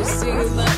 just see you